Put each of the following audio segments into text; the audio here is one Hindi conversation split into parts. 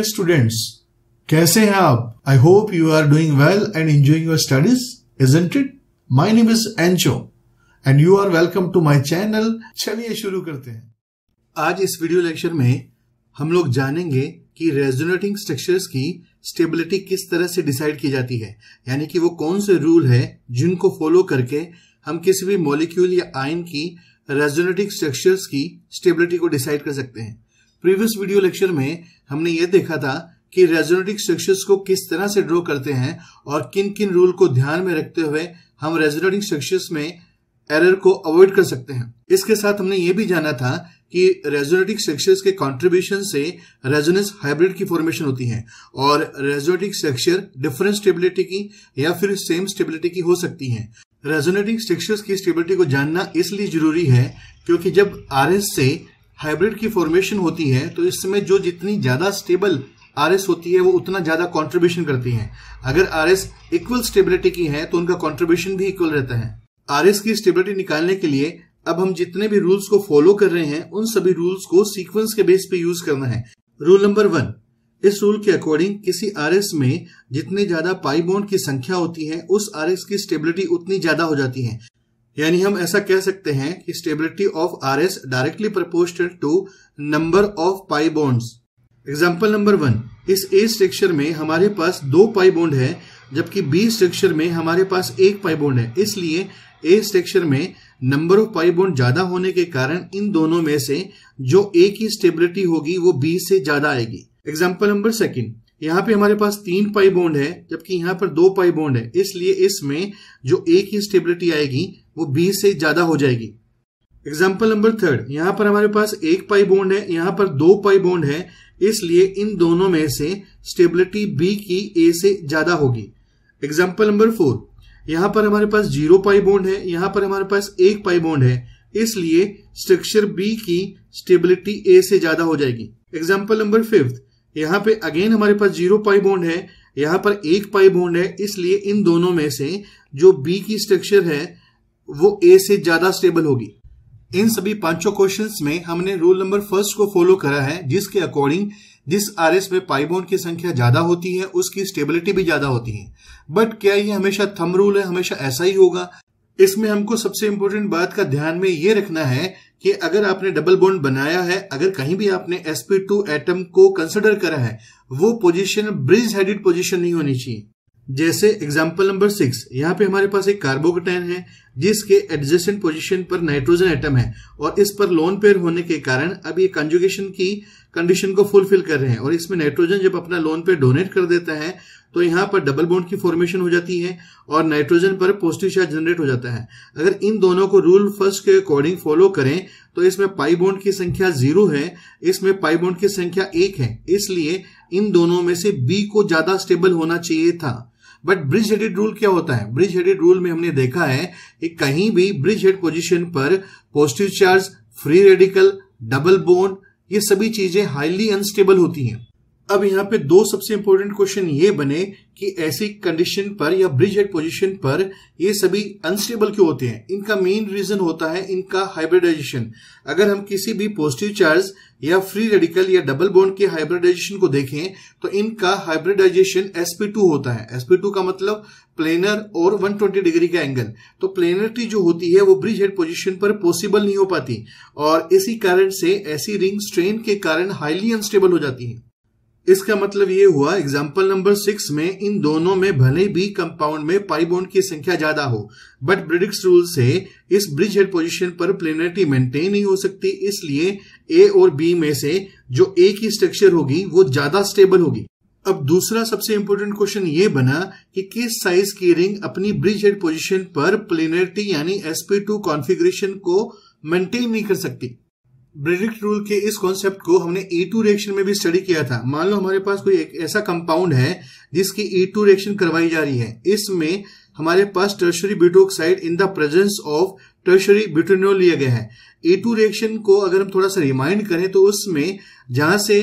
डियर स्टूडेंट्स कैसे हैं आप? I hope you are doing well and enjoying your studies isn't it my name is एंचो and you are welcome to my channel चलिए शुरू करते हैं। आज इस वीडियो लेक्चर में हम लोग जानेंगे कि रेजोनेटिंग स्ट्रक्चर्स की स्टेबिलिटी किस तरह से डिसाइड की जाती है। यानी कि वो कौन से रूल है जिनको फॉलो करके हम किसी भी मॉलिक्यूल या आयन की रेजोनेटिंग स्ट्रक्चर्स की स्टेबिलिटी को डिसाइड कर सकते हैं। प्रीवियस वीडियो लेक्चर में हमने ये देखा था कि रेजोनेटिक स्ट्रक्चर्स को किस तरह से ड्रॉ करते हैं और किन किन रूल को ध्यान में रखते हुए हम रेजोनेटिक स्ट्रक्चर्स में एरर को अवॉइड कर सकते हैं। इसके साथ हमने ये भी जाना था कि रेजोनेटिक स्ट्रक्चर्स के कंट्रीब्यूशन से रेजोनेंस हाइब्रिड की फॉर्मेशन होती है और रेजोनेटिक स्ट्रक्चर डिफरेंट स्टेबिलिटी की या फिर सेम स्टेबिलिटी की हो सकती है। रेजोनेटिक स्ट्रक्चर्स की स्टेबिलिटी को जानना इसलिए ज़रूरी है क्योंकि जब आरएस से हाइब्रिड की फॉर्मेशन होती है तो इस समय जो जितनी ज़्यादा स्टेबल आरएस होती है, वो उतना ज़्यादा कंट्रीब्यूशन करती है। अगर आरएस इक्वल स्टेबिलिटी की है तो उनका कंट्रीब्यूशन भी इक्वल रहता है। आरएस की स्टेबिलिटी निकालने के लिए, अब हम जितने भी रूल्स को फॉलो कर रहे हैं, उन सभी रूल्स को सीक्वेंस के बेस पे यूज़ करना है। रूल नंबर वन इस रूल के अकॉर्डिंग किसी आरएस में जितनी ज़्यादा पाई बॉन्ड की संख्या होती है, उस आरएस की स्टेबिलिटी उतनी ज़्यादा हो जाती है। यानी हम ऐसा कह सकते हैं कि stability of R S directly proportional to number of pi bonds example number one इस ए स्ट्रक्चर में हमारे पास दो पाई बॉन्ड है, जबकि बी स्ट्रक्चर में हमारे पास एक पाई बॉन्ड है। इसलिए ए स्ट्रक्चर में नंबर ऑफ़ पाई बॉन्ड ज़्यादा होने के कारण इन दोनों में से जो ए की स्टेबिलिटी होगी, वो बी से ज़्यादा आएगी। एग्ज़ाम्पल नंबर सेकेंड यहाँ पे हमारे पास तीन पाई बॉन्ड है, जबकि यहाँ पर दो पाई बॉन्ड है। इसलिए इसमें जो ए की स्टेबिलिटी आएगी, वो बी से ज़्यादा हो जाएगी। एग्ज़ाम्पल नंबर थर्ड यहाँ पर हमारे पास एक पाई बॉन्ड है, यहाँ पर दो पाई बॉन्ड है। इसलिए इन दोनों में से स्टेबिलिटी बी की ए से ज़्यादा होगी। एग्ज़ाम्पल नंबर फोर यहाँ पर हमारे पास ज़ीरो पाई बॉन्ड है, यहाँ पर हमारे पास एक पाई बॉन्ड है। इसलिए स्ट्रक्चर बी की स्टेबिलिटी ए से ज़्यादा हो जाएगी। एग्ज़ाम्पल नंबर फिफ्थ यहाँ पे अगेन हमारे पास ज़ीरो पाई बॉन्ड है, यहाँ पर एक पाई बॉन्ड है, इसलिए इन दोनों में से जो बी की स्ट्रक्चर है, वो ए से ज़्यादा स्टेबल होगी। इन सभी पाँचों क्वेश्चंस में हमने रूल नंबर फ़र्स्ट को फॉलो करा है, जिसके अकॉर्डिंग जिस आरएस में पाइबोन की संख्या ज़्यादा होती है, उसकी स्टेबिलिटी भी ज़्यादा होती है। बट क्या ये हमेशा थम रूल है? हमेशा ऐसा ही होगा। इसमें हमको सबसे इंपॉर्टेंट बात का ध्यान में ये रखना है कि अगर आपने डबल बॉन्ड बनाया है, अगर कहीं भी आपने sp2 एटम को कंसिडर करा है, वो पोजीशन ब्रिज हेडेड पोजीशन नहीं होनी चाहिए। जैसे एग्ज़ाम्पल नंबर सिक्स यहाँ पे हमारे पास एक कार्बोकटैन है, जिसके एडजेसेंट पोजीशन पर नाइट्रोजन एटम है, और इस पर लोन पेयर होने के कारण अब ये कंजुगेशन की कंडीशन को फुलफिल कर रहे हैं, और इसमें नाइट्रोजन जब अपना लोन पेयर डोनेट कर देता है तो यहाँ पर डबल बॉन्ड की फॉर्मेशन हो जाती है, और नाइट्रोजन पर पॉजिटिव चार्ज जनरेट हो जाता है। अगर इन दोनों को रूल फ़र्स्ट के अकॉर्डिंग फॉलो करें तो इसमें पाई बॉन्ड की संख्या ज़ीरो है, इसमें पाई बॉन्ड की संख्या एक है, इसलिए इन दोनों में से बी को ज़्यादा स्टेबल होना चाहिए था। बट ब्रिज हेडेड रूल क्या होता है? ब्रिज हेडेड रूल में हमने देखा है कि कहीं भी ब्रिज हेड पोजिशन पर positive charge free radical double bond ये सभी चीज़ें हाईली अनस्टेबल होती हैं। अब यहाँ पे दो सबसे इंपॉर्टेंट क्वेश्चन ये बने कि ऐसी कंडीशन पर या ब्रिज हेड पोजिशन पर ये सभी अनस्टेबल क्यों होते हैं? इनका मेन रीजन होता है, इनका हाइब्रिडाइजेशन अगर हम किसी भी पॉजिटिव चार्ज या फ्री रेडिकल या डबल बॉन्ड के हाइब्रिडाइजेशन को देखें तो इनका हाइब्रिडाइजेशन sp2 होता है। Sp2 का मतलब प्लेनर और 120 डिग्री का एंगल तो प्लेनरिटी जो होती है, वो ब्रिज हेड पोजिशन पर पॉसिबल नहीं हो पाती और इसी कारण से ऐसी रिंग स्ट्रेन के कारण हाईली अनस्टेबल हो जाती है। इसका मतलब ये हुआ एग्ज़ाम्पल नंबर सिक्स में इन दोनों में भले भी कंपाउंड में पाई बॉन्ड की संख्या ज़्यादा हो बट ब्रिडिक्स रूल से इस ब्रिज हेड पोजिशन पर प्लेनरिटी मेंटेन नहीं हो सकती, इसलिए ए और बी में से जो ए की स्ट्रक्चर होगी, वो ज़्यादा स्टेबल होगी। अब दूसरा सबसे इंपॉर्टेंट क्वेश्चन ये बना कि किस साइज़ की रिंग अपनी ब्रिज हेड पोजिशन पर प्लेनरिटी यानी एसपी टू कॉन्फिग्रेशन को मेंटेन नहीं कर सकती। ब्रेडिक्ट रूल के इस कॉन्सेप्ट को हमने ई टू रिएक्शन में भी स्टडी किया था। मान लो हमारे पास कोई एक ऐसा कंपाउंड है, जिसकी ई टू रिएक्शन करवाई जा रही है। इसमें हमारे पास tertiary butoxide in the presence of tertiary butanol लिया गया है। ए टू रिएक्शन को अगर हम थोड़ा सा रिमाइंड करें तो उसमें जहाँ से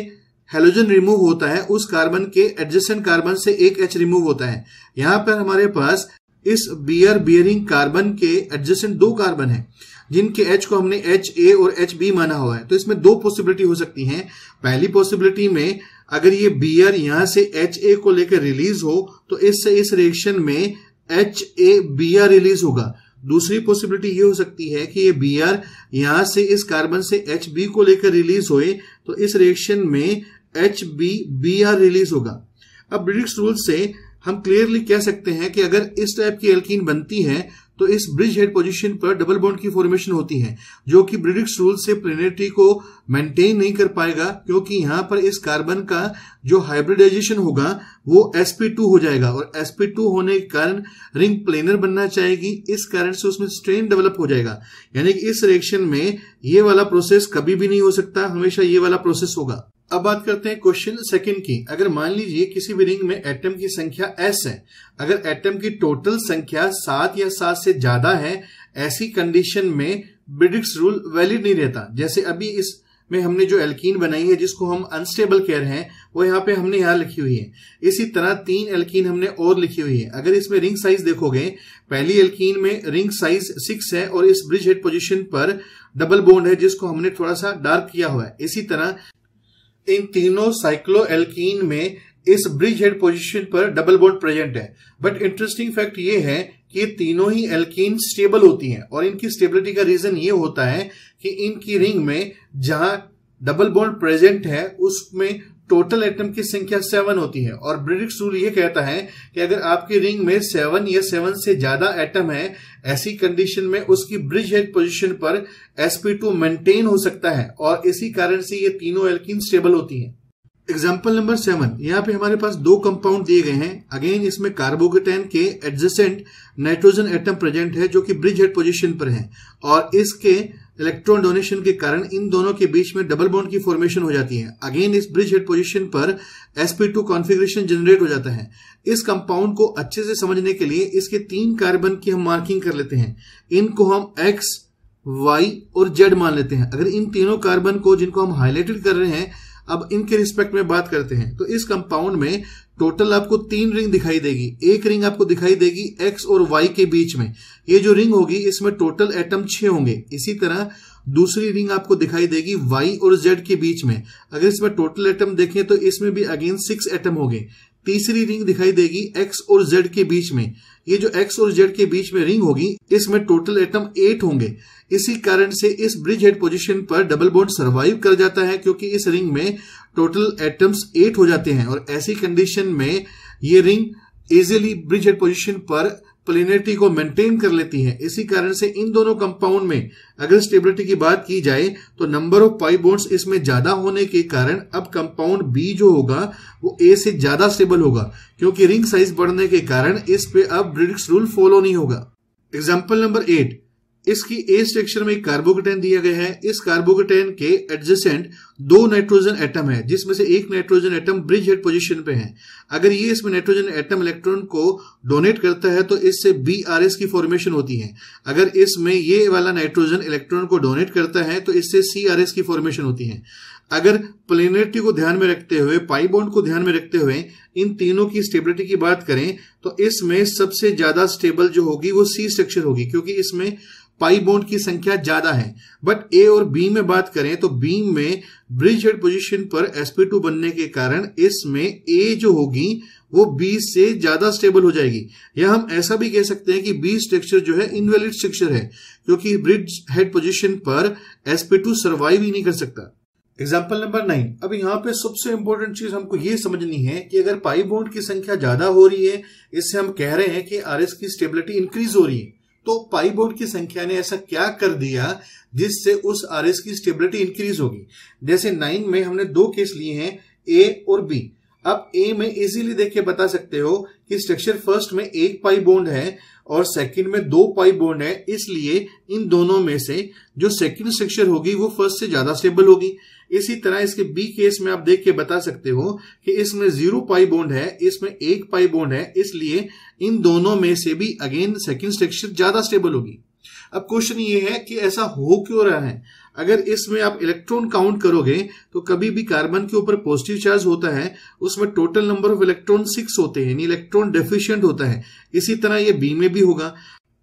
हेलोजन रिमूव होता है, उस कार्बन के एडजस्टेंट कार्बन से एक एच रिमूव होता है। यहाँ पर हमारे पास इस बियर बियरिंग कार्बन के एडजस्टेंट दो कार्बन है। जिनके एच को हमने एच ए और एच बी माना हुआ है। तो इसमें दो पॉसिबिलिटी हो सकती हैं। पहली पॉसिबिलिटी में अगर ये बी आर यहाँ से एच ए को लेकर रिलीज़ हो तो इससे इस रिएक्शन में H A B R release होगा। दूसरी पॉसिबिलिटी ये हो सकती है कि ये बी आर यहाँ से इस कार्बन से एच बी को लेकर रिलीज़ होए तो इस रिएक्शन में H B B R release होगा। अब ब्रिटिक्स रूल से हम क्लियरली कह सकते हैं कि अगर इस टाइप की एल्कीन बनती है तो इस ब्रिज हेड पोजीशन पर डबल बॉन्ड की फॉर्मेशन होती है, जो कि ब्रिडिक्स रूल से प्लेनेटरी को मेंटेन नहीं कर पाएगा, क्योंकि यहाँ पर इस कार्बन का जो हाइब्रिडाइजेशन होगा, वो sp2 हो जाएगा और sp2 होने के कारण रिंग प्लेनर बनना चाहेगी, इस कारण से उसमें स्ट्रेन डेवलप हो जाएगा। यानी कि इस रिएक्शन में ये वाला प्रोसेस कभी भी नहीं हो सकता, हमेशा ये वाला प्रोसेस होगा। अब बात करते हैं क्वेश्चन सेकंड की। अगर मान लीजिए किसी भी रिंग में एटम की संख्या एस है, अगर एटम की टोटल संख्या सात या सात से ज़्यादा है, ऐसी कंडीशन में ब्रिडिक्स रूल वैलिड नहीं रहता। जैसे अभी इस में हमने जो एल्कीन बनाई है, जिसको हम अनस्टेबल कह रहे हैं, वो यहाँ पे हमने यहाँ लिखी हुई है। इसी तरह तीन एल्कीन हमने और लिखी हुई है। अगर इसमें रिंग साइज़ देखोगे, पहली एल्कीन में रिंग साइज़ सिक्स है और इस ब्रिज हेड पोजीशन पर डबल बोन्ड है, जिसको हमने थोड़ा सा डार्क किया हुआ है। इसी तरह इन तीनों साइक्लो एल्कीन में इस ब्रिज हेड पोजिशन पर डबल बॉन्ड प्रेजेंट है। बट इंटरेस्टिंग फैक्ट ये है कि ये तीनों ही एल्कीन स्टेबल होती हैं और इनकी स्टेबिलिटी का रीजन ये होता है कि इनकी रिंग में जहाँ डबल बॉन्ड प्रेजेंट है, उसमें टोटल एटम की संख्या सेवन होती है। और ब्रिडिक्स रूल ये कहता है कि अगर आपकी रिंग में सेवन या सेवन से ज़्यादा एटम है, ऐसी कंडीशन में उसकी ब्रिज हेड पोजीशन पर sp2 मेंटेन हो सकता है। और इसी कारण से ये तीनों एल्किन स्टेबल होती हैं। एग्ज़ाम्पल नंबर सेवन यहाँ पे हमारे पास दो कंपाउंड दिए गए हैं। अगेन इसमें कार्बोकेटैन के एडजेसेंट नाइट्रोजन एटम प्रेजेंट है, जो कि ब्रिज हेड पोजिशन पर है। और इसके इलेक्ट्रॉन डोनेशन के कारण इन दोनों के बीच में डबल बॉन्ड की फॉर्मेशन हो जाती है। अगेन इस ब्रिज हेड पोजिशन पर sp2 कॉन्फिग्रेशन जनरेट हो जाता है। इस कंपाउंड को अच्छे से समझने के लिए इसके तीन कार्बन की हम मार्किंग कर लेते हैं। इनको हम एक्स वाई और जेड मान लेते हैं। अगर इन तीनों कार्बन को जिनको हम हाईलाइटेड कर रहे हैं अब इनके रिस्पेक्ट में बात करते हैं। तो इस कंपाउंड में टोटल आपको तीन रिंग दिखाई देगी। एक रिंग आपको दिखाई देगी एक्स और वाई के बीच में। ये जो रिंग होगी, इसमें टोटल एटम छह होंगे। इसी तरह दूसरी रिंग आपको दिखाई देगी वाई और जेड के बीच में। अगर इसमें टोटल एटम देखें तो इसमें भी अगेन सिक्स एटम होंगे। तीसरी रिंग दिखाई देगी एक्स और जेड के बीच में। ये जो एक्स और जेड के बीच में रिंग होगी, इसमें टोटल एटम एट होंगे। इसी कारण से इस ब्रिज हेड पोजिशन पर डबल बॉन्ड सर्वाइव कर जाता है, क्योंकि इस रिंग में टोटल एटम्स एट हो जाते हैं। और ऐसी कंडीशन में ये ring easily bridge head position पर प्लेनेरिटी को मेंटेन कर लेती हैं। इसी कारण से इन दोनों कंपाउंड में अगर स्टेबिलिटी की बात की जाए तो नंबर ऑफ़ पाई बॉन्ड्स इसमें ज़्यादा होने के कारण अब कंपाउंड बी जो होगा, वो ए से ज़्यादा स्टेबल होगा, क्योंकि रिंग साइज़ बढ़ने के कारण इस पे अब ब्रिडिक्स रूल फॉलो नहीं होगा। एग्ज़ाम्पल नंबर एट इसकी ए स्ट्रक्चर में कार्बोकेटेन दिया गया है। इस कार्बोकेटेन के एडजेसेंट दो नाइट्रोजन एटम है, जिसमें से एक nitrogen atom bridge head position पे है। अगर ये इसमें नाइट्रोजन एटम इलेक्ट्रॉन को डोनेट करता है तो इससे बी आर एस की फॉर्मेशन होती है। अगर इसमें ये वाला नाइट्रोजन इलेक्ट्रॉन को डोनेट करता है तो इससे सी आर एस की फॉर्मेशन होती है। अगर प्लेनेरिटी को ध्यान में रखते हुए पाई बॉन्ड को ध्यान में रखते हुए इन तीनों की स्टेबिलिटी की बात करें तो इसमें सबसे ज़्यादा स्टेबल जो होगी वो सी स्ट्रक्चर होगी, क्योंकि इसमें पाई बॉन्ड की संख्या ज़्यादा है। बट ए और बी में बात करें तो बी में ब्रिज हेड पोजिशन पर sp2 बनने के कारण इसमें ए जो होगी, वो बी से ज़्यादा स्टेबल हो जाएगी। या हम ऐसा भी कह सकते हैं कि बी स्ट्रक्चर जो है इनवैलिड स्ट्रक्चर है, क्योंकि ब्रिज हेड पोजिशन पर sp2 सर्वाइव ही नहीं कर सकता। एग्ज़ाम्पल नंबर नाइन अब यहाँ पे सबसे इंपॉर्टेंट चीज़ हमको ये समझनी है कि अगर पाई बॉन्ड की संख्या ज़्यादा हो रही है, इससे हम कह रहे हैं कि आरएस की स्टेबिलिटी इंक्रीज हो रही है। तो पाई बोर्ड की संख्या ने ऐसा क्या कर दिया जिससे उस आरएस की स्टेबिलिटी इंक्रीज होगी? जैसे नाइन में हमने दो केस लिए हैं ए और बी अब ए में इजीली देख के बता सकते हो कि स्ट्रक्चर फ़र्स्ट में एक पाई बोन्ड है और सेकंड में दो पाई बोन्ड है, इसलिए इन दोनों में से जो सेकंड स्ट्रक्चर होगी वो फ़र्स्ट से ज़्यादा स्टेबल होगी। इसी तरह इसके बी केस में आप देख के बता सकते हो कि इसमें ज़ीरो पाई बॉन्ड है, इसमें एक पाई बॉन्ड है, इसलिए इन दोनों में से भी अगेन सेकेंड स्ट्रक्चर ज़्यादा स्टेबल होगी। अब क्वेश्चन ये है कि ऐसा हो क्यों रहा है? अगर इसमें आप इलेक्ट्रॉन काउंट करोगे तो कभी भी कार्बन के ऊपर पॉजिटिव चार्ज होता है, उसमें total number of electron six होते हैं, यानी इलेक्ट्रॉन डेफिशिएंट होता है। इसी तरह ये बी में भी होगा।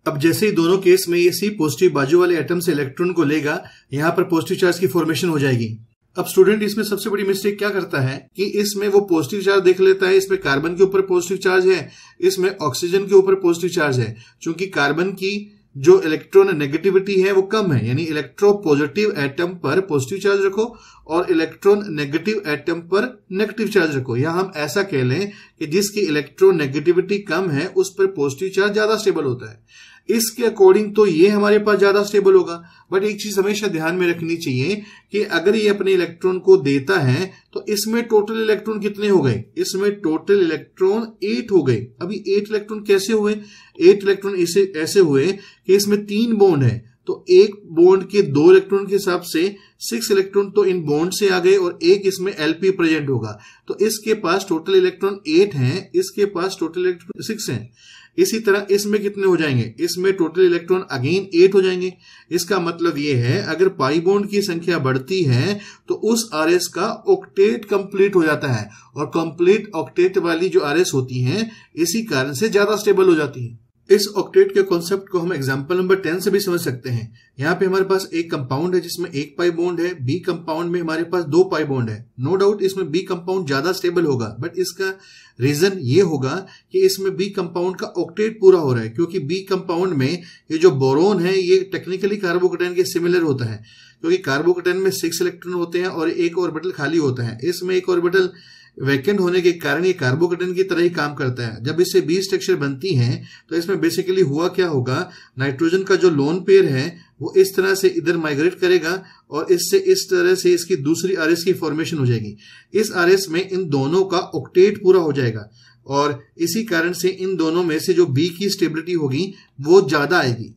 अब जैसे ही दोनों केस में ये सी पॉजिटिव बाजू वाले एटम से इलेक्ट्रॉन को लेगा, यहाँ पर पॉजिटिव चार्ज की फॉर्मेशन हो जाएगी। अब स्टूडेंट इसमें सबसे बड़ी मिस्टेक क्या करता है कि इसमें वो पॉजिटिव चार्ज देख लेता है, इसमें कार्बन के ऊपर पॉजिटिव चार्ज है, इसमें ऑक्सीजन के ऊपर पॉजिटिव चार्ज है। क्योंकि कार्बन की जो इलेक्ट्रॉन नेगेटिविटी है वो कम है, यानी इलेक्ट्रो पॉजिटिव एटम पर पॉजिटिव चार्ज रखो और इलेक्ट्रॉन नेगेटिव एटम पर नेगेटिव चार्ज रखो। या हम ऐसा कह लें कि जिसकी इलेक्ट्रॉन नेगेटिविटी कम है, उस पर पॉजिटिव चार्ज ज़्यादा स्टेबल होता है। इसके अकॉर्डिंग तो ये हमारे पास ज़्यादा स्टेबल होगा। बट एक चीज़ हमेशा ध्यान में रखनी चाहिए कि अगर ये अपने इलेक्ट्रॉन को देता है तो इसमें टोटल इलेक्ट्रॉन कितने हो गए? इसमें टोटल इलेक्ट्रॉन एट हो गए। अभी एट इलेक्ट्रॉन कैसे हुए? एट इलेक्ट्रॉन इसे ऐसे हुए कि इसमें तीन बॉन्ड है। तो एक बॉन्ड के दो इलेक्ट्रॉन के हिसाब से सिक्स इलेक्ट्रॉन तो इन बॉन्ड से आ गए और एक इसमें एलपी प्रेजेंट होगा। तो इसके पास टोटल इलेक्ट्रॉन एट हैं, इसके पास टोटल इलेक्ट्रॉन सिक्स हैं। इसी तरह इसमें कितने हो जाएँगे? इसमें टोटल इलेक्ट्रॉन अगेन एट हो जाएँगे। इसका मतलब ये है, अगर पाई की संख्या बढ़ती है तो उस आरएस का ऑक्टेट कंप्लीट हो जाता है। और कंप्लीट ऑक्टेट वाली जो आरएस होती है, इसी कारण से ज़्यादा स्टेबल हो जाती है। इस ऑक्टेट के कॉन्सेप्ट को हम एग्जांपल नंबर टेन से भी समझ सकते हैं। यहाँ पे हमारे पास एक कंपाउंड है जिसमें एक पाई बॉन्ड है बी कंपाउंड में हमारे पास दो पाई बॉन्ड है। नो no डाउट इसमें बी कंपाउंड ज़्यादा स्टेबल होगा बट इसका रीजन ये होगा कि इसमें बी कंपाउंड का ऑक्टेट पूरा हो रहा है, क्योंकि बी कंपाउंड में ये जो बोरोन है, ये टेक्निकली कार्बोकेटाइन के सिमिलर होता है। क्योंकि कार्बोकेटाइन में सिक्स इलेक्ट्रॉन होते हैं और एक ऑर्बिटल खाली होता है। इसमें एक ऑर्बिटल वैकेंट होने के कारण ये कार्बोकेटन की तरह ही काम करता है। जब इससे बी स्ट्रक्चर बनती है तो इसमें बेसिकली हुआ क्या होगा? नाइट्रोजन का जो लोन पेयर है, वो इस तरह से इधर माइग्रेट करेगा और इससे इस तरह से इसकी दूसरी आरएस की फॉर्मेशन हो जाएगी। इस आरएस में इन दोनों का ऑक्टेट पूरा हो जाएगा और इसी कारण से इन दोनों में से जो बी की स्टेबिलिटी होगी, वो ज़्यादा आएगी।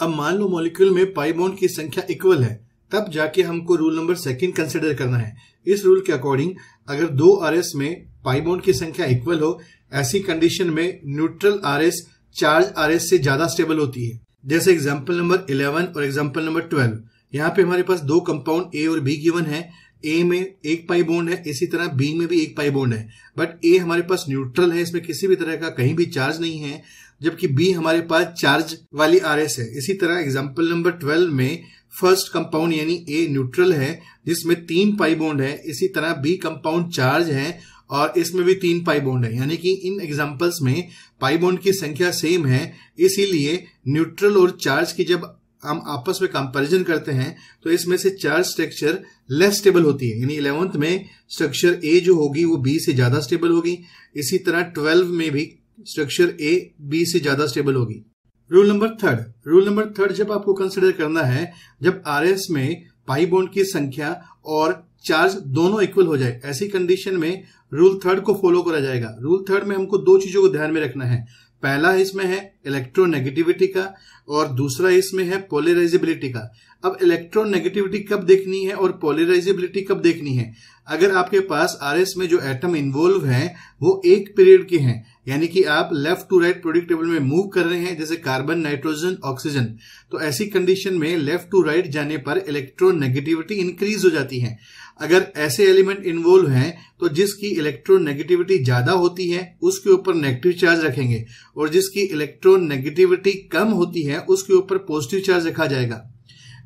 अब मान लो मॉलिक्यूल में पाइबोन की संख्या इक्वल है, तब जाके हमको रूल नंबर सेकंड कंसिडर करना है। इस रूल के अकॉर्डिंग अगर दो आरएस में पाइबोन की संख्या इक्वल हो, ऐसी कंडीशन में न्यूट्रल आरएस चार्ज आरएस से ज़्यादा स्टेबल होती है। जैसे एग्ज़ाम्पल नंबर इलेवन और एग्ज़ाम्पल नंबर ट्वेल्व यहाँ पे हमारे पास दो कंपाउंड ए और बी गिवन है। ए में एक पाई बॉन्ड है, इसी तरह बी में भी एक पाई बॉन्ड है। बट ए हमारे पास न्यूट्रल है, इसमें किसी भी तरह का कहीं भी चार्ज नहीं है, जबकि बी हमारे पास चार्ज वाली आरएस है। इसी तरह एग्ज़ाम्पल नंबर ट्वेल्व में फ़र्स्ट कंपाउंड यानी ए न्यूट्रल है, जिसमें तीन पाई बॉन्ड है, इसी तरह बी कंपाउंड चार्ज है, और इसमें भी तीन पाई बॉन्ड है। यानी कि इन एग्जांपल्स में पाई बॉन्ड की संख्या सेम है, इसीलिए न्यूट्रल और चार्ज की जब हम आपस में कंपैरिजन करते हैं तो इसमें से चार्ज स्ट्रक्चर लेस स्टेबल होती है। यानी इलेवंथ में स्ट्रक्चर ए जो होगी, वो बी से ज़्यादा स्टेबल होगी। इसी तरह ट्वेल्व में भी स्ट्रक्चर ए बी से ज़्यादा स्टेबल होगी। Rule number third rule number third जब आपको कंसिडर करना है, जब आरएस में पाई बॉन्ड की संख्या और चार्ज दोनों इक्वल हो जाए, ऐसी कंडीशन में रूल थर्ड को फॉलो करा जाएगा। रूल थर्ड में हमको दो चीज़ों को ध्यान में रखना है। पहला इसमें है इलेक्ट्रोनेगेटिविटी का और दूसरा इसमें है पोलराइजेबिलिटी का। अब इलेक्ट्रोनेगेटिविटी कब देखनी है और पोलराइजेबिलिटी कब देखनी है? अगर आपके पास आरएस में जो एटम इन्वॉल्व है, वो एक पीरियड के हैं यानी कि आप left to right periodic table में मूव कर रहे हैं, जैसे कार्बन नाइट्रोजन ऑक्सीजन तो ऐसी कंडीशन में लेफ़्ट टू राइट जाने पर इलेक्ट्रोनेगेटिविटी इंक्रीज हो जाती है। अगर ऐसे एलिमेंट इन्वॉल्व हैं तो जिसकी इलेक्ट्रोनेगेटिविटी ज़्यादा होती है, उसके ऊपर नेगेटिव चार्ज रखेंगे। और जिसकी इलेक्ट्रोनेगेटिविटी कम होती है, उसके ऊपर पॉजिटिव चार्ज रखा जाएगा।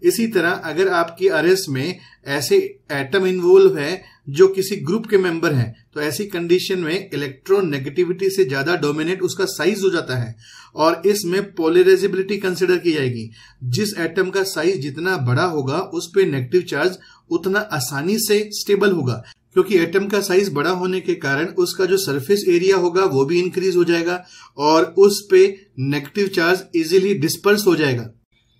इसी तरह अगर आपकी अरेस में ऐसे एटम इन्वॉल्व है जो किसी ग्रुप के मेंबर हैं तो ऐसी कंडीशन में इलेक्ट्रॉन नेगेटिविटी से ज़्यादा डोमिनेट उसका साइज़ हो जाता है और इसमें पोलराइजेबिलिटी कंसिडर की जाएगी। जिस एटम का साइज़ जितना बड़ा होगा, उस पर नेगेटिव चार्ज उतना आसानी से स्टेबल होगा। क्योंकि एटम का साइज़ बड़ा होने के कारण उसका जो सरफेस एरिया होगा, वो भी इंक्रीज हो जाएगा और उस पे नेगेटिव चार्ज इजीली डिस्पर्स हो जाएगा।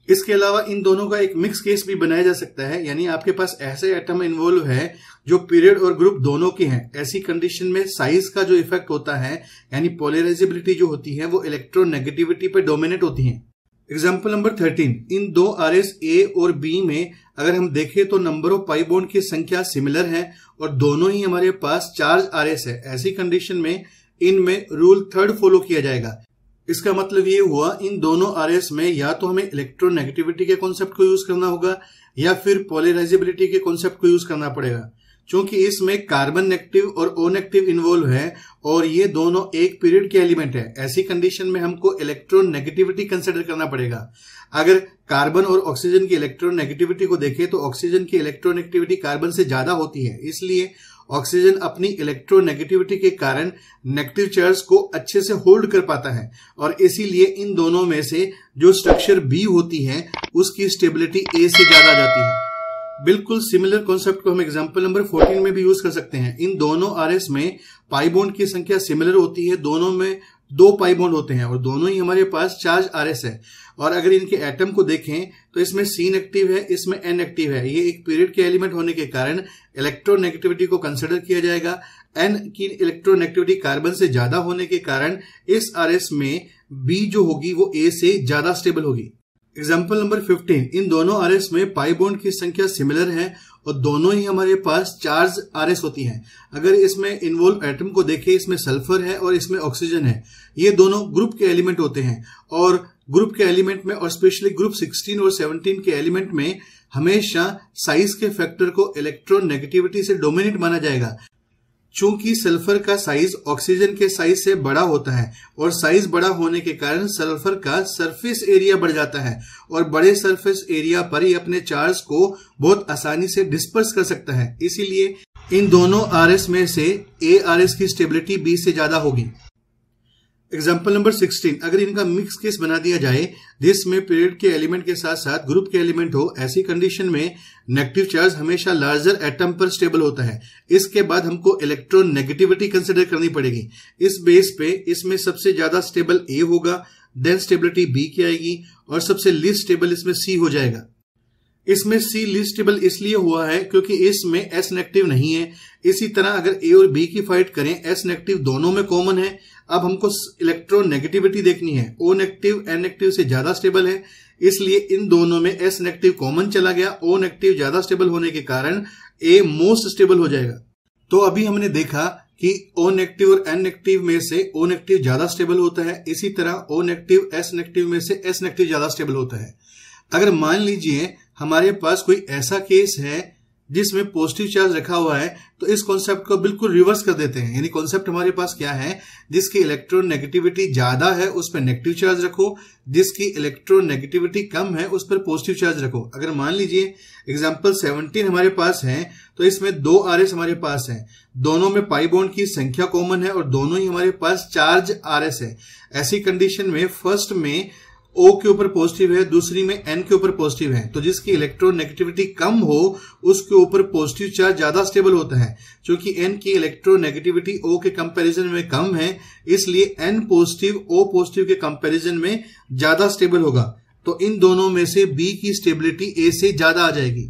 इसके अलावा इन दोनों का एक मिक्स केस भी बनाया जा सकता है, यानी आपके पास ऐसे एटम इन्वॉल्व है जो पीरियड और ग्रुप दोनों के हैं। ऐसी कंडीशन में साइज़ का जो इफ़ेक्ट होता है, यानी पोलराइजेबिलिटी जो होती है, वो इलेक्ट्रोनेगेटिविटी पर डोमिनेट होती है। एग्ज़ाम्पल नंबर थर्टीन इन दो आर एस ए और बी में अगर हम देखें तो नंबर ऑफ़ पाइबोन्ड की संख्या सिमिलर है और दोनों ही हमारे पास चार्ज आर एस है। ऐसी कंडीशन में इनमें रूल थर्ड फॉलो किया जाएगा। इसका मतलब ये हुआ, इन दोनों आरएस में या तो हमें इलेक्ट्रोनेगेटिविटी के कॉन्सेप्ट को यूज़ करना होगा, या फिर पोलराइजेबिलिटी के कॉन्सेप्ट को यूज़ करना पड़ेगा। क्योंकि इसमें कार्बन नेगेटिव और ओ नेगेटिव इन्वॉल्व है, और ये दोनों एक पीरियड के एलिमेंट है। ऐसी कंडीशन में हमको इलेक्ट्रॉन नेगेटिविटी कंसिडर करना पड़ेगा। अगर कार्बन और ऑक्सीजन की इलेक्ट्रॉन नेगेटिविटी को देखें तो ऑक्सीजन की इलेक्ट्रॉन नेगेटिविटी कार्बन से ज़्यादा होती है। इसलिए ऑक्सीजन अपनी इलेक्ट्रोनेगेटिविटी के कारण नेगेटिव चार्ज को अच्छे से होल्ड कर पाता है और इसीलिए इन दोनों में से जो स्ट्रक्चर बी होती है, उसकी स्टेबिलिटी ए से ज़्यादा जाती है। बिल्कुल सिमिलर कॉन्सेप्ट को हम एग्जांपल नंबर 14 में भी यूज़ कर सकते हैं। इन दोनों आरएस में पाइबोन्ड की संख्या सिमिलर होती है, दोनों में दो पाइबोन्ड होते हैं और दोनों ही हमारे पास चार्ज आर एस है। और अगर इनके एटम को देखें तो इसमें सीन एक्टिव है, इसमें एन एक्टिव है। ये एक पीरियड के एलिमेंट होने के कारण इलेक्ट्रोनेगेटिविटी को कंसिडर किया जाएगा। एन की इलेक्ट्रोनेगेटिविटी कार्बन से ज़्यादा होने के कारण इस आरएस में बी जो होगी, वो ए से ज़्यादा स्टेबल होगी। एग्ज़ाम्पल नंबर 15 इन दोनों आरएस में पाई बॉन्ड की संख्या सिमिलर है और दोनों ही हमारे पास चार्ज आर एस होती हैं। अगर इसमें इन्वॉल्व एटम को देखें, इसमें सल्फ़र है और इसमें ऑक्सीजन है। ये दोनों ग्रुप के एलिमेंट होते हैं। और ग्रुप के एलिमेंट में और स्पेशली ग्रुप 16 और 17 के एलिमेंट में हमेशा साइज़ के फैक्टर को इलेक्ट्रॉन नेगेटिविटी से डोमिनेट माना जाएगा। चूँकि सल्फ़र का साइज़ ऑक्सीजन के साइज़ से बड़ा होता है और साइज़ बड़ा होने के कारण सल्फ़र का सरफेस एरिया बढ़ जाता है और बड़े सरफेस एरिया पर ही अपने चार्ज को बहुत आसानी से डिस्पर्स कर सकता है। इसीलिए इन दोनों आरएस में से ए की स्टेबिलिटी बी से ज़्यादा होगी। एग्ज़ाम्पल नंबर 16 अगर इनका मिक्स केस बना दिया जाए जिसमें पीरियड के एलिमेंट के साथ साथ ग्रुप के एलिमेंट हो, ऐसी कंडीशन में नेगेटिव चार्ज हमेशा लार्जर एटम पर स्टेबल होता है। इसके बाद हमको इलेक्ट्रॉन नेगेटिविटी कंसिडर करनी पड़ेगी। इस बेस पे इसमें सबसे ज़्यादा स्टेबल ए होगा देन स्टेबिलिटी बी की आएगी, और सबसे लिस्ट स्टेबल इसमें सी हो जाएगा। इसमें सी लिस्टेबल इसलिए हुआ है क्योंकि इसमें एस नेगेटिव नहीं है। इसी तरह अगर ए और बी की फाइट करें एस नेगेटिव दोनों में कॉमन है। अब हमको इलेक्ट्रॉन नेगेटिविटी देखनी है। ओ नेगेटिव एन नेगेटिव से ज़्यादा स्टेबल है। इसलिए इन दोनों में एस नेगेटिव कॉमन चला गया। ओ नेगेटिव ज़्यादा स्टेबल होने के कारण ए मोस्ट स्टेबल हो जाएगा। तो अभी हमने देखा कि ओ नेगेटिव और एन नेगेटिव में से ओ नेगेटिव ज़्यादा स्टेबल होता है। इसी तरह ओ नेगेटिव एस नेगेटिव में से एस नेगेटिव ज़्यादा स्टेबल होता है। अगर मान लीजिए हमारे पास कोई ऐसा केस है जिसमें पॉजिटिव चार्ज रखा हुआ है तो इस कॉन्सेप्ट को बिल्कुल रिवर्स कर देते हैं। यानी कॉन्सेप्ट हमारे पास क्या है? जिसकी इलेक्ट्रॉन नेगेटिविटी ज़्यादा है, उस पर नेगेटिव चार्ज रखो। जिसकी इलेक्ट्रॉन नेगेटिविटी कम है, उस पर पॉजिटिव चार्ज रखो। अगर मान लीजिए एग्ज़ाम्पल 17 हमारे पास है तो इसमें दो आरएस हमारे पास है। दोनों में पाई की संख्या कॉमन है और दोनों ही हमारे पास चार्ज आरएस है। ऐसी कंडीशन में फ़र्स्ट में ओ के ऊपर पॉजिटिव है, दूसरी में एन के ऊपर पॉजिटिव है। तो जिसकी इलेक्ट्रोनेगेटिविटी कम हो, उसके ऊपर पॉजिटिव चार्ज ज़्यादा स्टेबल होता है। क्योंकि एन की इलेक्ट्रोनेगेटिविटी ओ के कंपैरिजन में कम है, इसलिए एन पॉजिटिव ओ पॉजिटिव के कंपैरिजन में ज़्यादा स्टेबल होगा। तो इन दोनों में से बी की स्टेबिलिटी ए से ज़्यादा आ जाएगी।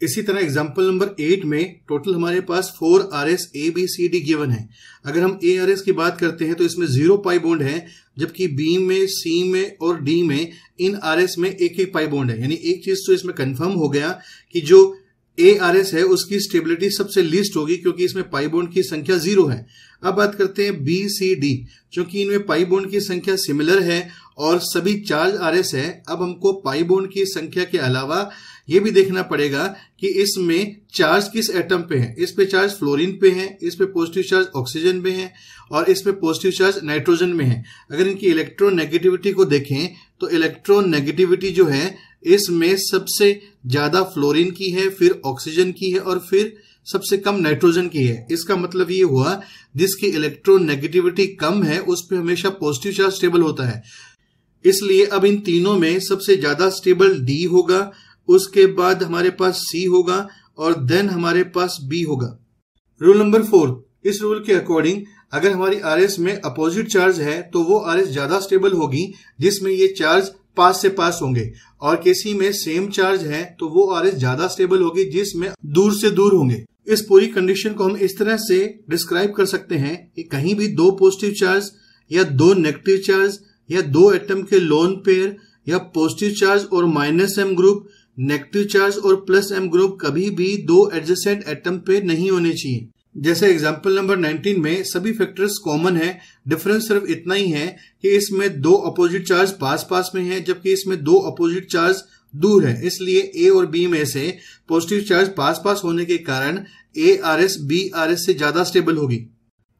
इसी तरह एग्ज़ाम्पल नंबर एट में टोटल हमारे पास four R S A B C D given है। अगर हम ए आर एस की बात करते हैं तो इसमें ज़ीरो पाई बॉन्ड है, जबकि बी में सी में और डी में, इन आर एस में एक एक पाई बॉन्ड है। यानी एक चीज़ तो इसमें कंफर्म हो गया कि जो ए आर एस है, उसकी स्टेबिलिटी सबसे लिस्ट होगी, क्योंकि इसमें पाई बॉन्ड की संख्या ज़ीरो है। अब बात करते हैं बी सी डी क्योंकि इनमें पाई बॉन्ड की संख्या सिमिलर है और सभी चार्ज आर एस है। अब हमको पाई बॉन्ड की संख्या के अलावा ये भी देखना पड़ेगा कि इसमें चार्ज किस एटम पे है। इस पे चार्ज फ्लोरीन पे है, इस पे पॉजिटिव चार्ज ऑक्सीजन में है और इस पे पॉजिटिव चार्ज नाइट्रोजन में है। अगर इनकी इलेक्ट्रॉन नेगेटिविटी को देखें तो इलेक्ट्रॉन नेगेटिविटी जो है, इसमें सबसे ज़्यादा फ्लोरीन की है, फिर ऑक्सीजन की है और फिर सबसे कम नाइट्रोजन की है। इसका मतलब ये हुआ, जिसकी इलेक्ट्रॉन नेगेटिविटी कम है, उस पर हमेशा पॉजिटिव चार्ज स्टेबल होता है। इसलिए अब इन तीनों में सबसे ज़्यादा स्टेबल डी होगा, उसके बाद हमारे पास सी होगा और देन हमारे पास बी होगा। रूल नंबर फोर इस रूल के अकॉर्डिंग अगर हमारी आर में अपोजिट चार्ज है तो वो आरएस ज़्यादा स्टेबल होगी, जिसमें ये चार्ज पास से पास होंगे। और किसी में सेम चार्ज है तो वो आरएस ज़्यादा स्टेबल होगी, जिसमें दूर से दूर होंगे। इस पूरी कंडीशन को हम इस तरह से डिस्क्राइब कर सकते हैं कि कहीं भी दो पॉजिटिव चार्ज या दो नेगेटिव चार्ज या दो एटम के लोन पेयर या पॉजिटिव चार्ज और minus M group negative charge और प्लस एम ग्रुप कभी भी दो एडजस्टेंट एटम पे नहीं होने चाहिए। जैसे एग्ज़ाम्पल नंबर 19 में सभी फैक्टर्स कॉमन है डिफरेंस सिर्फ़ इतना ही है कि इसमें दो अपोजिट चार्ज पास पास में है, जबकि इसमें दो अपोजिट चार्ज दूर है। इसलिए ए और बी में से पॉजिटिव चार्ज पास पास होने के कारण A R S B R S से ज़्यादा स्टेबल होगी।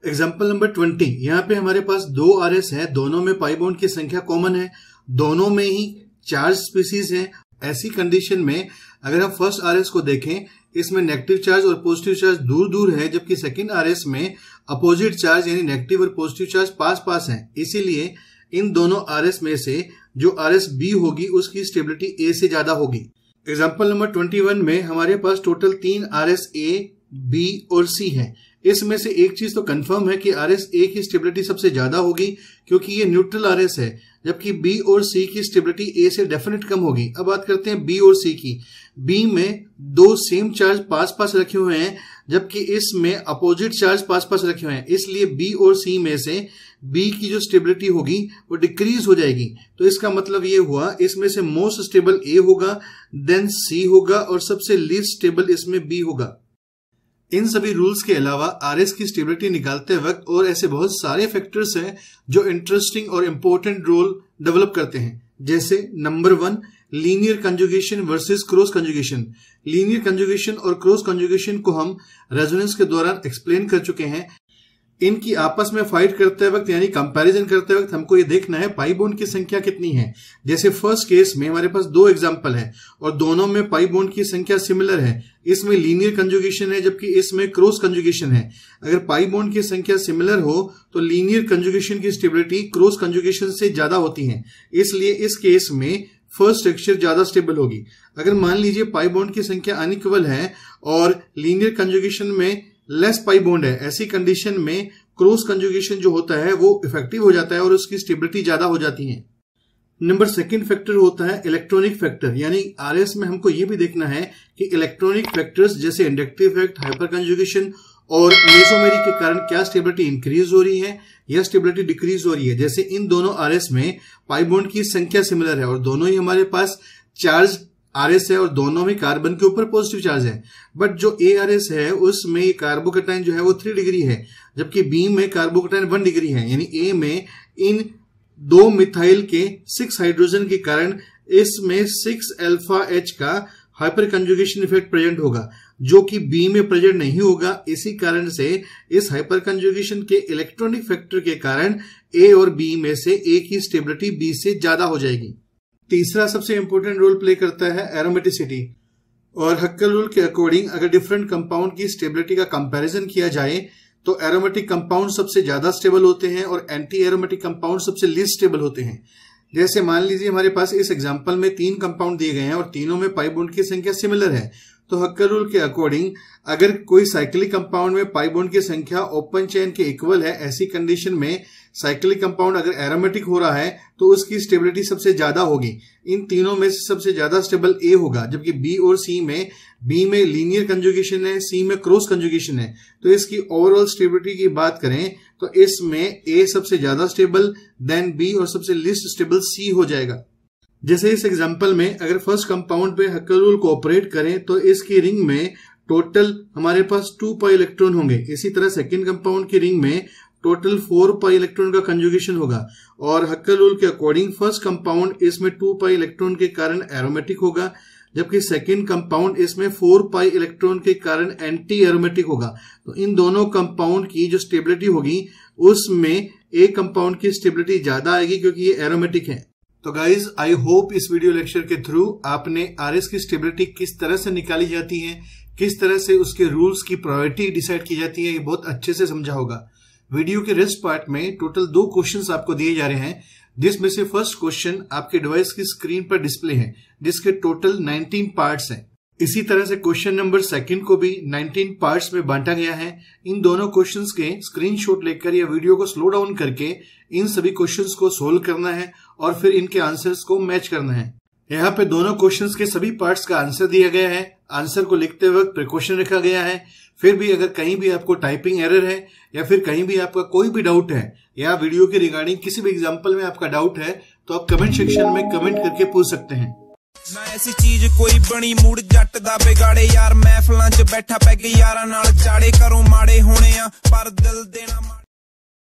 एग्ज़ाम्पल नंबर ट्वेंटी यहाँ पे हमारे पास दो आर एस है, दोनों में पाइबोन्ड की संख्या कॉमन है, दोनों में ही चार्ज स्पीसीज है। ऐसी कंडीशन में अगर हम फ़र्स्ट आर एस को देखें, इसमें नेगेटिव चार्ज और पॉजिटिव चार्ज दूर दूर है, जबकि सेकेंड आर एस में अपोजिट चार्ज यानी नेगेटिव और पॉजिटिव चार्ज पास पास है। इसीलिए इन दोनों आर एस में से जो आर एस बी होगी, उसकी स्टेबिलिटी ए से ज़्यादा होगी। एग्ज़ाम्पल नंबर ट्वेंटी वन में हमारे पास टोटल तीन आर एस ए बी और सी है। इसमें से एक चीज़ तो कंफर्म है कि आर एस ए की स्टेबिलिटी सबसे ज़्यादा होगी, क्योंकि ये न्यूट्रल आर एस है, जबकि बी और सी की स्टेबिलिटी ए से डेफिनेट कम होगी। अब बात करते हैं बी और सी की। बी में दो सेम चार्ज पास पास रखे हुए हैं, जबकि इसमें अपोजिट चार्ज पास पास रखे हुए हैं। इसलिए बी और सी में से बी की जो स्टेबिलिटी होगी, वो डिक्रीज हो जाएगी। तो इसका मतलब ये हुआ, इसमें से मोस्ट स्टेबल ए होगा देन सी होगा, और सबसे लीस्ट स्टेबल इसमें बी होगा। इन सभी रूल्स के अलावा आरएस की स्टेबिलिटी निकालते वक्त और ऐसे बहुत सारे फैक्टर्स हैं जो इंटरेस्टिंग और इम्पोर्टेंट रोल डेवलप करते हैं। जैसे number one linear conjugation versus cross conjugation linear conjugation और क्रॉस कंजुगेशन को हम रेजोनेंस के दौरान एक्सप्लेन कर चुके हैं। इनकी आपस में फाइट करते वक्त, यानी कंपैरिजन करते वक्त हमको ये देखना है पाई बोन्ड की संख्या कितनी है। जैसे फ़र्स्ट केस में हमारे पास दो एग्जांपल है और दोनों में पाई बोन्ड की संख्या सिमिलर है। इसमें लीनियर कंजुगेशन है जबकि इसमें क्रॉस कंजुगेशन है। अगर पाई बोन्ड की संख्या सिमिलर हो तो लीनियर कंजुगेशन की स्टेबिलिटी क्रॉस कंजुगेशन से ज़्यादा होती है। इसलिए इस केस में फ़र्स्ट स्ट्रक्चर ज़्यादा स्टेबल होगी। अगर मान लीजिए पाई बोन्ड की संख्या अनिक्वल है और लीनियर कंजुगेशन में लेस पाई बॉन्ड है। ऐसी कंडीशन में क्रॉस कंजुगेशन जो होता है, वो इफ़ेक्टिव हो जाता है और उसकी स्टेबिलिटी ज़्यादा हो जाती है। नंबर सेकंड फैक्टर होता है इलेक्ट्रॉनिक फैक्टर यानी आरएस में हमको ये भी देखना है कि इलेक्ट्रॉनिक फैक्टर्स जैसे इंडक्टिव इफ़ेक्ट हाइपर कंजुगेशन और मेसोमेरी के कारण क्या स्टेबिलिटी इंक्रीज हो रही है या स्टेबिलिटी डिक्रीज हो रही है। जैसे इन दोनों आरएस में पाइबोन्ड की संख्या सिमिलर है और दोनों ही हमारे पास चार्ज आर एस है और दोनों में कार्बन के ऊपर पॉजिटिव चार्ज है। बट जो ए आर एस है, उसमें कार्बोकेटाइन जो है वो थ्री डिग्री है, जबकि बी में कार्बोकेटाइन वन डिग्री है। यानी ए में इन दो मिथाइल के सिक्स हाइड्रोजन के कारण इसमें सिक्स एल्फा एच का हाइपर कंजुगेशन इफ़ेक्ट प्रेजेंट होगा, जो कि बी में प्रेजेंट नहीं होगा। इसी कारण से इस हाइपर कंजुगेशन के इलेक्ट्रॉनिक फैक्टर के कारण ए और बी में से ए की स्टेबिलिटी बी से ज़्यादा हो जाएगी। तीसरा सबसे इंपॉर्टेंट रोल प्ले करता है एरोमेटिसिटी और हक्कल रूल के अकॉर्डिंग अगर डिफरेंट कंपाउंड की स्टेबिलिटी का कंपैरिजन किया जाए तो एरोमेटिक कंपाउंड सबसे ज़्यादा स्टेबल होते हैं और एंटी एरोमेटिक कंपाउंड सबसे लीस्ट स्टेबल होते हैं. जैसे मान लीजिए हमारे पास इस एग्ज़ाम्पल में तीन कंपाउंड दिए गए हैं और तीनों में पाइबोन्ड की संख्या सिमिलर है. तो हक्कर रूल के अकॉर्डिंग अगर कोई साइक्लिक कंपाउंड में पाइबोन्ड की संख्या ओपन चेन के इक्वल है, ऐसी कंडीशन में साइक्लिक कंपाउंड अगर एरोमेटिक हो रहा है तो उसकी स्टेबिलिटी सबसे ज़्यादा होगी। इन तीनों में से सबसे ज़्यादा स्टेबल ए होगा, जबकि बी और सी में बी में लीनियर कंजुगेशन है सी में क्रॉस कंजुगेशन है। तो इसकी ओवरऑल स्टेबिलिटी की बात करें तो इसमें ए सबसे ज़्यादा स्टेबल देन बी और सबसे लिस्ट स्टेबल सी हो जाएगा। जैसे इस एग्ज़ाम्पल में, अगर फ़र्स्ट कंपाउंड पे हक्कर रूल को ऑपरेट करें तो इसकी रिंग में टोटल हमारे पास टू पाई इलेक्ट्रॉन होंगे। इसी तरह सेकेंड कंपाउंड की रिंग में टोटल फोर पाई इलेक्ट्रॉन का कंजुगेशन होगा। और हक्कर रूल के अकॉर्डिंग फ़र्स्ट कंपाउंड इसमें टू पाई इलेक्ट्रॉन के कारण एरोमेटिक होगा, जबकि सेकेंड कंपाउंड इसमें फोर पाई इलेक्ट्रॉन के कारण एंटी एरोमेटिक होगा। तो इन दोनों कंपाउंड की जो स्टेबिलिटी होगी, उसमें एक कंपाउंड की स्टेबिलिटी ज़्यादा आएगी क्योंकि ये एरोमेटिक है। तो गाइज़ आई होप इस वीडियो लेक्चर के थ्रू आपने आरएस की स्टेबिलिटी किस तरह से निकाली जाती है, किस तरह से उसके रूल्स की प्रायोरिटी डिसाइड की जाती है, ये बहुत अच्छे से समझा होगा। वीडियो के रेस्ट पार्ट में टोटल दो क्वेश्चन आपको दिए जा रहे हैं। जिसमें से फ़र्स्ट क्वेश्चन आपके डिवाइस की स्क्रीन पर डिस्प्ले है, जिसके टोटल 19 पार्ट्स हैं। इसी तरह से क्वेश्चन नंबर सेकंड को भी 19 पार्ट्स में बांटा गया है। इन दोनों क्वेश्चंस के स्क्रीनशॉट लेकर या वीडियो को स्लो डाउन करके इन सभी क्वेश्चंस को सोल्व करना है और फिर इनके आंसर्स को मैच करना है। यहाँ पे दोनों क्वेश्चंस के सभी पार्ट्स का आंसर दिया गया है आंसर को लिखते वक्त प्रिकॉशन रखा गया है फिर भी अगर कहीं भी आपको टाइपिंग एरर है या फिर कहीं भी आपका कोई भी डाउट है या वीडियो के रिगार्डिंग किसी भी एग्जाम्पल में आपका डाउट है तो आप कमेंट सेक्शन में कमेंट करके पूछ सकते हैं ਮੈਂ ਐਸੀ ਚੀਜ਼ ਕੋਈ ਬਣੀ ਮੂਡ ਜੱਟ ਦਾ ਵਿਗਾੜੇ ਯਾਰ ਮਹਿਫਲਾਂ 'ਚ ਬੈਠਾ ਪੈਗ ਯਾਰਾਂ ਨਾਲ ਚਾੜੇ ਕਰੋ ਮਾੜੇ ਹੋਣੇ ਆ ਪਰ ਦਿਲ ਦੇਣਾ